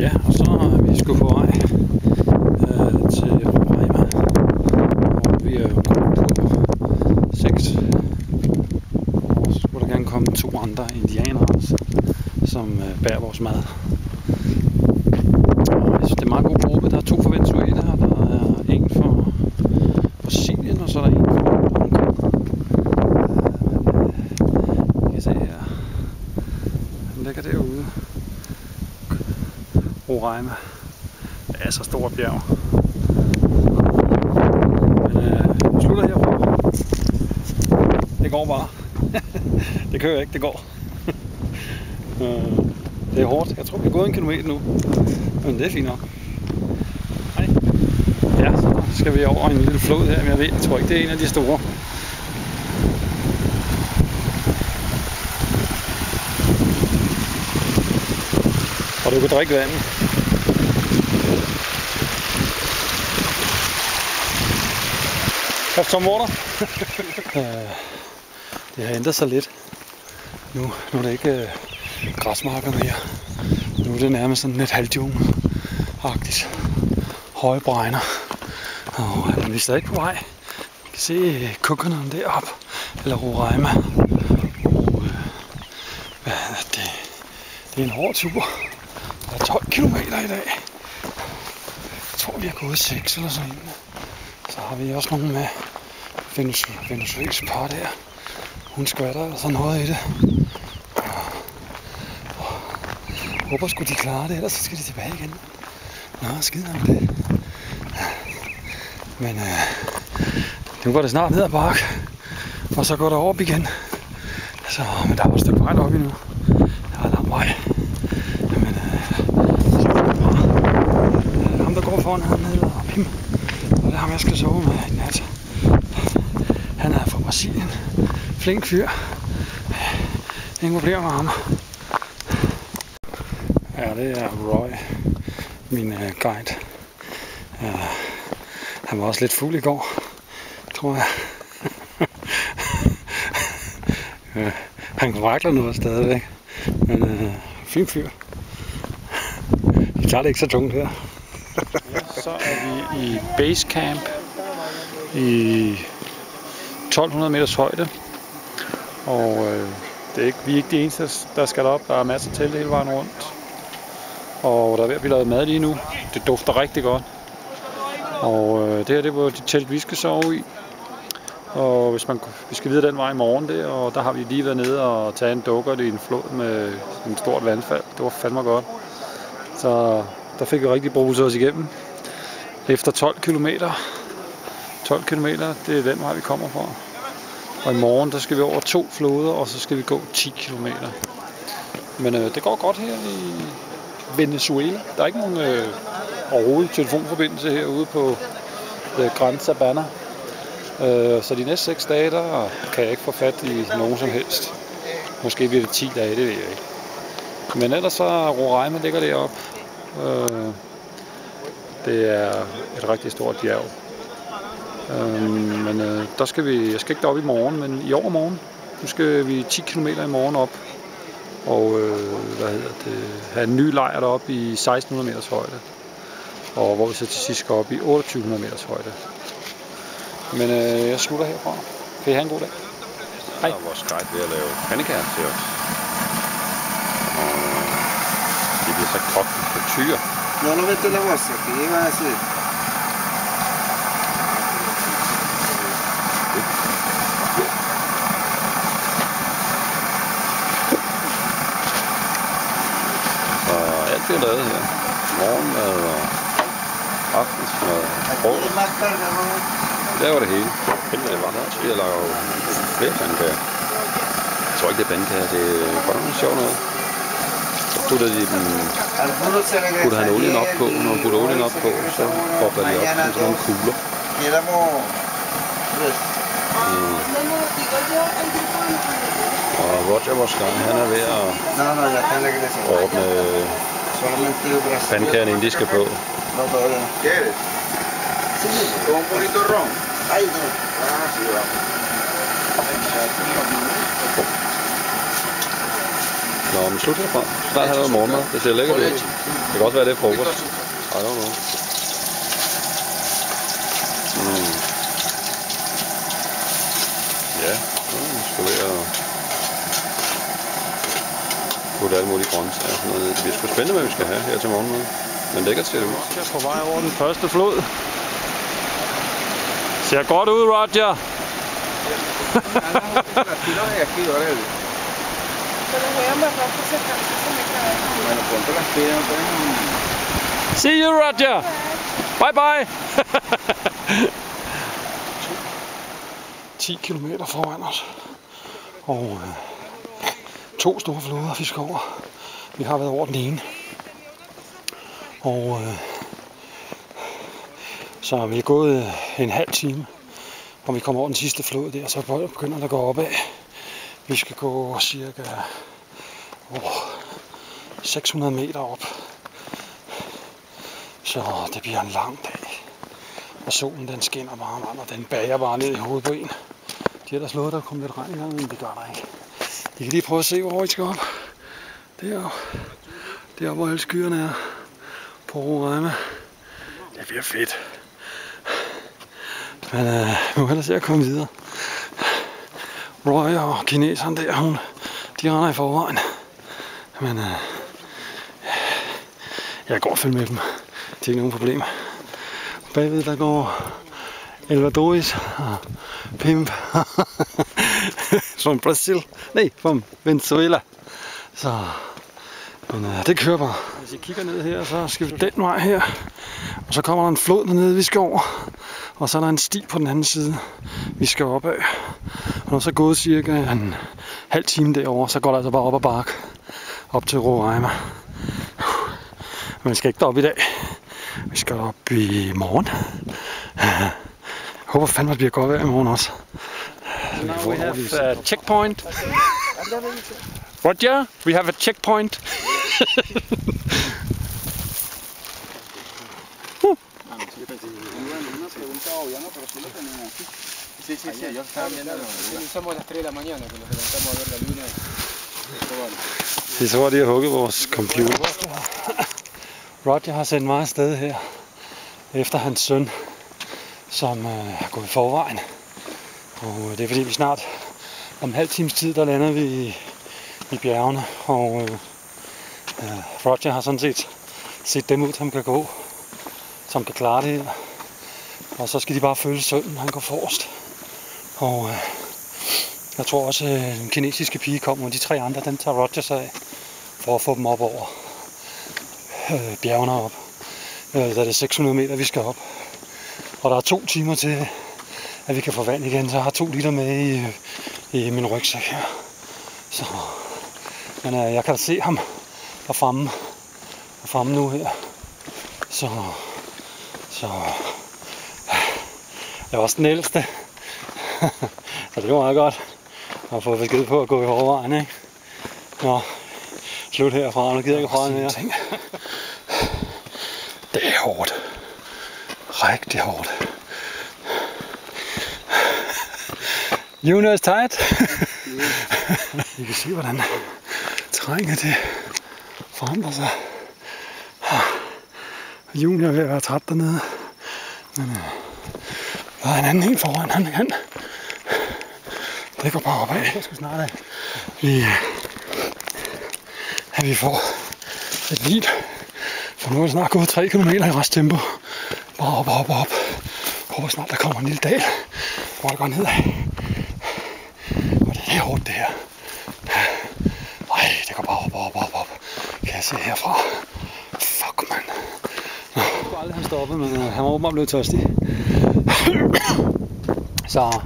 Ja, og så er vi sgu på vej øh, til Roraima. Og vi er jo på 6. Og så skulle der gerne komme to andre indianere også, som øh, bærer vores mad. Og jeg synes, det er en meget god gruppe. Der er to fra Venezuela, og der er en fra Brasilien, og så er der en fra Hongkong. Øh, Vi kan se her. Den ligger derude. Roraima. Det er så stort bjerg. Men øh, vi slutter herfra. Det går bare. det kører ikke, det går. Øh, det er hårdt. Jeg tror, vi er gået en kilometer nu. Men det er fint nok. Hej. Ja, så skal vi over en lille flod her, men jeg ved, jeg tror ikke, det er en af de store. Og du kan drikke vandet. Have some water? Det har ændret sig lidt. Nu, nu er det ikke øh, græsmarker mere. Nu er det nærmest sådan lidt halvdjungelagtigt. Høje bregner. Og øh, vi er stadig på vej. Vi kan se øh, kukkerne deroppe. Eller Roraima. Og, øh, hvad er det? Det er en hård tur. Der er 12 km i dag. Jeg tror, vi har gået 6 eller sådan noget. Så har vi også nogle med venezuelsk par der. Hun skvatter sådan noget i det. Jeg håber sgu de klarer det, ellers så skal de tilbage igen. Nå, skide med det. Men øh, nu går det snart ned ad bakke, og så går det op igen. Så, men der er også et stykke vej deroppe endnu. Der er lang vej. Men øh, så er det bare. Øh, ham der går foran, han hedder Pim. Ham, jeg skal sove med i nat. Altså- han er fra Brasilien. Flink fyr. Ingen problemer med ham. Ja, det er Roy, min øh, guide. Ja, han var også lidt fuld i går, tror jeg. ja, han kvakler noget stadigvæk. Men øh, fin fyr. De tager det ikke så tungt her så er vi i basecamp i 1200 meters højde. Og øh, det er ikke, vi er ikke de eneste, der skal op. Der er masser af telt hele vejen rundt. Og der er ved at blive lavet mad lige nu. Det dufter rigtig godt. Og øh, det her det er de telt, vi skal sove i. Og hvis man, vi skal videre den vej i morgen der, og der har vi lige været nede og taget en dukker i en flod med en stort vandfald. Det var fandme godt. Så der fik vi rigtig bruset os igennem. Efter 12 km. 12 km, det er den vej, vi kommer fra. Og i morgen, der skal vi over to floder, og så skal vi gå 10 km. Men øh, det går godt her i Venezuela. Der er ikke nogen øh, overhovedet telefonforbindelse herude på øh, Gran Sabana. Øh, så de næste 6 dage, der kan jeg ikke få fat i nogen som helst. Måske bliver det 10 dage, det ved jeg ikke. Men ellers så Roraima ligger deroppe. Øh, det er et rigtig stort bjerg. Øh, men øh, der skal vi, jeg skal ikke derop i morgen, men i overmorgen, nu skal vi 10 km i morgen op. Og øh, hvad hedder det, have en ny lejr deroppe i 1600 meters højde. Og hvor vi så til sidst skal op i 2800 meters højde. Men øh, jeg slutter herfra. Kan I have en god dag? Hej. Der er vores guide ved at lave pandekager til os. Og de bliver så kogt i frityr. No lo meto en la bolsa, que iba a decir. Så alt bliver lavet her. Morgenmad og aftensmad og frokost. Más tarde. Der var det hele. Helvede, var der. Vi har lavet flere pandekager. Jeg tror ikke, det er pandekager. Det er godt nok sjovt noget. Putter de dem, putter han olien op på. Når man putter olien op på, så bobler de op som sådan nogle kugler. Mm. Og Roger, gang, han er ved at ordne pandekagerne, inden de skal på. ¿Con un poquito ron? Ay, no. Ah, sí, vamos. Nå, men slut herfra. Snart har noget morgenmad. Det ser lækkert ud. Det kan også være, det er frokost. I don't know. Mm. Ja, nu skal vi at putte alle mulige grøntsager og sådan noget. Det bliver sgu spændende, hvad vi skal have her til morgenmad. Men lækkert ser det ud. Jeg er på vej over den første flod. Ser godt ud, Roger. Las voy a amarrar por si acaso se me cae. Bueno, ponte las piedras, no See you, Roger. Bye bye. 10 km foran os. Og øh, to store floder, vi skal over. Vi har været over den ene. Og øh, så vi er gået øh, en halv time. Og vi kommer over den sidste flod der, så begynder der at gå opad. Vi skal gå cirka oh, 600 meter op. Så det bliver en lang dag. Og solen den skinner bare, mand, og den bager bare ned i hovedet på en. De har da slået, der kommer lidt regn i gang, men det gør der ikke. I kan lige prøve at se, hvor I skal op. Der, der hvor alle skyerne er. På Roraima. Det bliver fedt. Men øh, vi må hellere se at komme videre. Roy og kineseren der, hun, de render i forvejen. Men øh, jeg går og følger med dem. Det er ikke nogen problem. Bagved der går Elvadoris og Pimp fra Brasil. Nej, fra Venezuela. Så men, øh, det kører bare. Hvis I kigger ned her, så skal vi den vej her. Og så kommer der en flod dernede, vi skal over. Og så er der en sti på den anden side, vi skal op af. Og når så er gået cirka en halv time derover, så går der altså bare op ad bakke. Op til Roraima. Men vi skal ikke derop i dag. Vi skal op i morgen. Jeg håber fandme, at det bliver godt vejr i morgen også. Now we have a checkpoint. Roger, we have a checkpoint. Una pregunta obvia, ¿no? Pero sí lo tenemos aquí. Sí, sí, sí, yo estaba viendo. Somos a las 3 de la mañana que nos levantamos a ver la luna. Pero. Det så, var de har hugget vores computer. Roger har sendt mig afsted her, efter hans søn, som øh, er gået i forvejen. Og øh, det er fordi, vi snart om en halv times tid, der lander vi i, i bjergene. Og øh, øh, Roger har sådan set set dem ud, som kan gå, som kan klare det her. Og så skal de bare følge sønnen, han går forrest. Og øh, jeg tror også, øh, den kinesiske pige kommer, og de tre andre, den tager Roger sig af, for at få dem op over øh, bjergene op. Øh, der er det 600 meter, vi skal op. Og der er to timer til, at vi kan få vand igen, så jeg har to liter med i, øh, i min rygsæk her. Så, men øh, jeg kan da se ham der fremme, der fremme nu her. Så, så jeg er også den ældste. så det var meget godt. Har fået besked på at gå i overvejen, ikke? Nå, slut herfra. Nu gider jeg ikke prøve mere. Det er hårdt. Rigtig hårdt. Junior is tight. I kan se, hvordan terrænet det forandrer sig. Junior er ved at være træt dernede. Men øh, der er en anden helt foran. Han kan. Det går bare opad. Jeg skal snart af. Vi, at vi får et hvil. For nu er det snart gået 3 km i resttempo. Bare op, op, op. Håber snart, der kommer en lille dal, hvor det går nedad. Og det er hårdt, det her. Ej, det går bare op, op, op, op. Kan jeg se herfra? Fuck, mand. Nå. Jeg skulle aldrig have stoppet, men øh, han var åbenbart blevet tørstig. Så,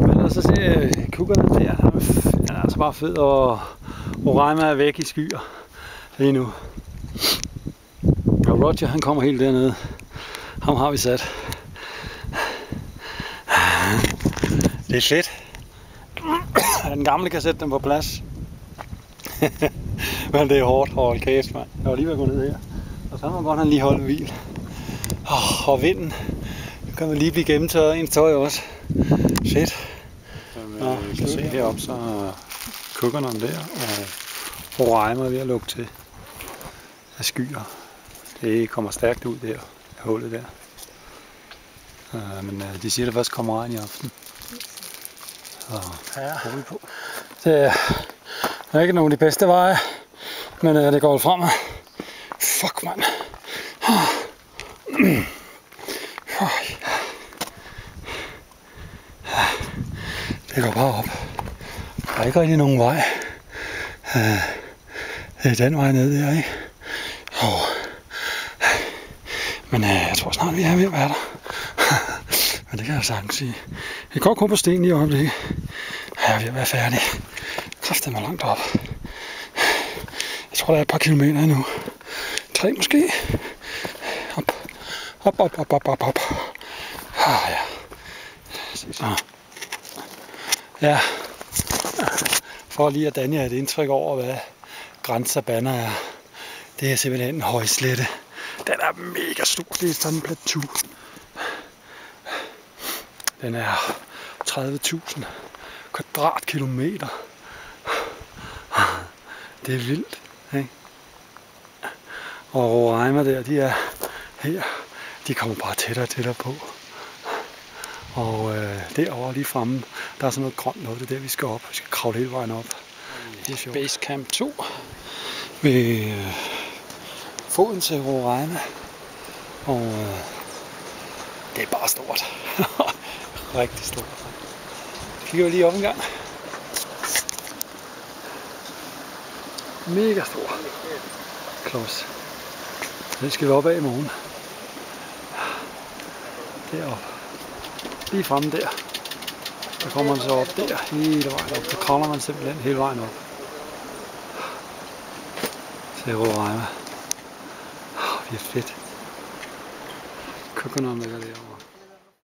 men ellers så ser øh, kukkerne der. Han er, han altså bare fed, og Orima er væk i skyer lige nu. Og Roger, han kommer helt dernede. Ham har vi sat. Det er fedt. Den gamle kan sætte dem på plads. Men det er hårdt. Hold kæft, mand. Jeg var lige ved at gå ned her. Og så må godt han lige holde hvil. Oh, og vinden. Nu kan man lige blive gennemtørret ens tøj også. Fedt. Som Nå, øh, I kan se heroppe, så er kukkerne der, og Roraima er ved at lukke til af skyer. Det kommer stærkt ud der, hullet der. Uh, men uh, de siger, at der først kommer regn i aften. Så Ja. vi på. Det er, ikke nogen af de bedste veje, men uh, det går fremad. Fuck, mand. Det går bare op. Der er ikke rigtig nogen vej. Øh, det er den vej ned der, ikke? Jo. Men øh, jeg tror snart, vi er ved at være der. Men det kan jeg sagtens sige. Vi går kun på sten i øjeblikket. Jeg er ved at være færdig. Kræfter mig langt op. Jeg tror, der er et par kilometer endnu. Tre måske. Op. Op, op, op, op, op. Ah, ja. Ah. Ja. For lige at danne jer et indtryk over, hvad grænser banner er. Det er simpelthen en højslette. Den er mega stor. Det er sådan en plateau. Den er 30.000 kvadratkilometer. Det er vildt, ikke? Og Roraima der, de er her. De kommer bare tættere og tættere på. Og øh, derovre lige fremme, der er sådan noget grønt noget, det er der, vi skal op. Vi skal kravle hele vejen op. Det er sjovt. Base Camp 2 ved øh, foden til Roraima. Og øh, det er bare stort. Rigtig stort. Kigger vi lige op en gang. Mega stor. Klods. Den skal vi op af i morgen. Deroppe. Lige fremme der. Der kommer man så op der, hele vejen op. Der kravler man simpelthen hele vejen op. Til Roraima. Oh, det er fedt. Coconut ligger derovre.